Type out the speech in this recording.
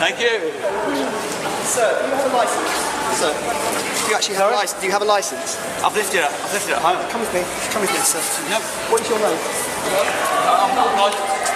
Thank you. Sir, do you have a license? Sir, you actually have a license? You have a license? I've lifted it. I've lifted it at home. Come with me. Come with me, sir. No. What is your name? Uh, I'm not.